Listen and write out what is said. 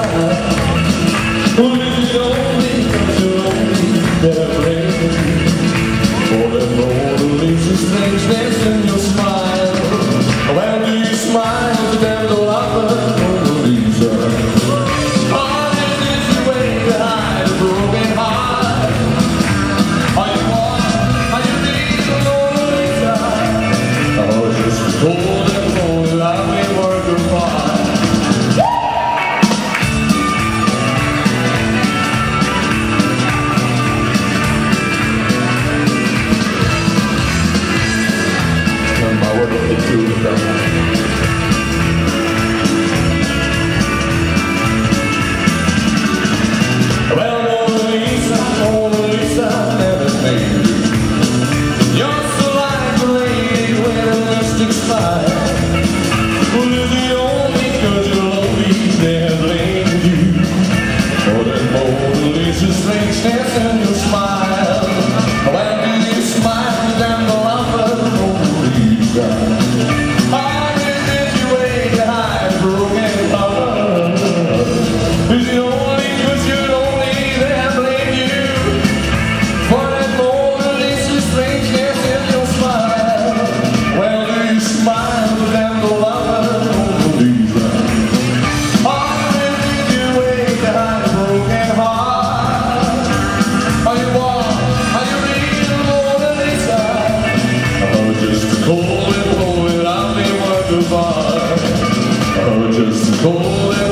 For the Mona Lisa's face, that's It's a strange test in your smile. Georgia's gold.